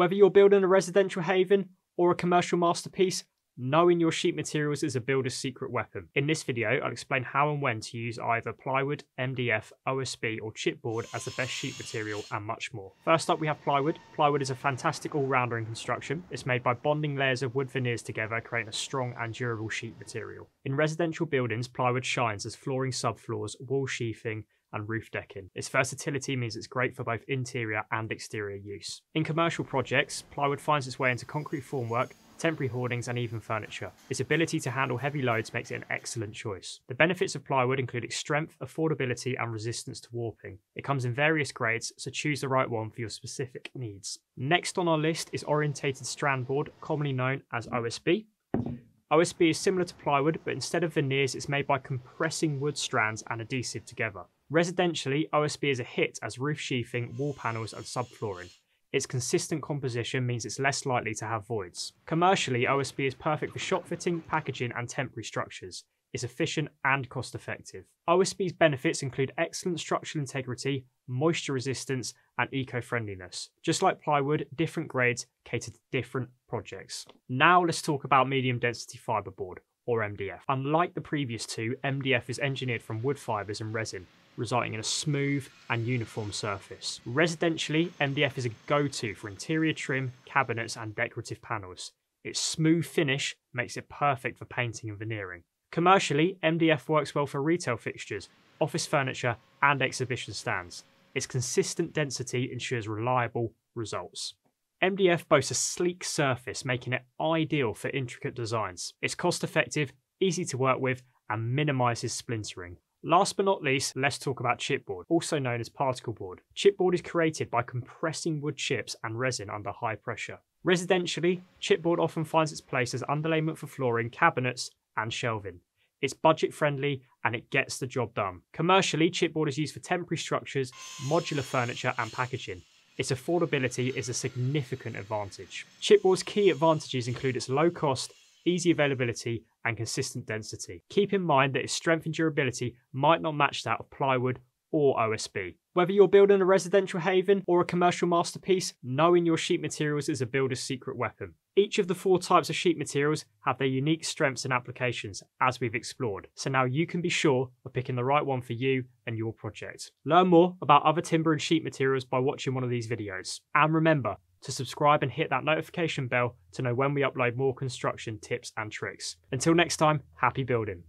Whether you're building a residential haven or a commercial masterpiece, Knowing your sheet materials is a builder's secret weapon. In this video, I'll explain how and when to use either plywood, MDF, OSB or chipboard as the best sheet material and much more. First up we have plywood. Plywood is a fantastic all-rounder in construction. It's made by bonding layers of wood veneers together creating a strong and durable sheet material. In residential buildings, plywood shines as flooring subfloors, wall sheathing, and roof decking. Its versatility means it's great for both interior and exterior use. In commercial projects, plywood finds its way into concrete formwork, temporary hoardings, and even furniture. Its ability to handle heavy loads makes it an excellent choice. The benefits of plywood include its strength, affordability, and resistance to warping. It comes in various grades, so choose the right one for your specific needs. Next on our list is orientated strand board, commonly known as OSB. OSB is similar to plywood, but instead of veneers, it's made by compressing wood strands and adhesive together. Residentially, OSB is a hit as roof sheathing, wall panels, and subflooring. Its consistent composition means it's less likely to have voids. Commercially, OSB is perfect for shop fitting, packaging, and temporary structures. It's efficient and cost effective. OSB's benefits include excellent structural integrity, moisture resistance, and eco friendliness. Just like plywood, different grades cater to different projects. Now let's talk about medium density fiberboard, or MDF. Unlike the previous two, MDF is engineered from wood fibres and resin, resulting in a smooth and uniform surface. Residentially, MDF is a go-to for interior trim, cabinets and decorative panels. Its smooth finish makes it perfect for painting and veneering. Commercially, MDF works well for retail fixtures, office furniture and exhibition stands. Its consistent density ensures reliable results. MDF boasts a sleek surface, making it ideal for intricate designs. It's cost effective, easy to work with, and minimises splintering. Last but not least, let's talk about chipboard, also known as particle board. Chipboard is created by compressing wood chips and resin under high pressure. Residentially, chipboard often finds its place as underlayment for flooring, cabinets, and shelving. It's budget friendly and it gets the job done. Commercially, chipboard is used for temporary structures, modular furniture, and packaging. Its affordability is a significant advantage. Chipboard's key advantages include its low cost, easy availability, and consistent density. Keep in mind that its strength and durability might not match that of plywood or OSB. Whether you're building a residential haven or a commercial masterpiece, knowing your sheet materials is a builder's secret weapon. Each of the four types of sheet materials have their unique strengths and applications, as we've explored, so now you can be sure of picking the right one for you and your project. Learn more about other timber and sheet materials by watching one of these videos. And remember, to subscribe and hit that notification bell to know when we upload more construction tips and tricks. Until next time, happy building.